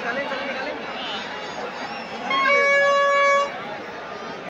Dígale.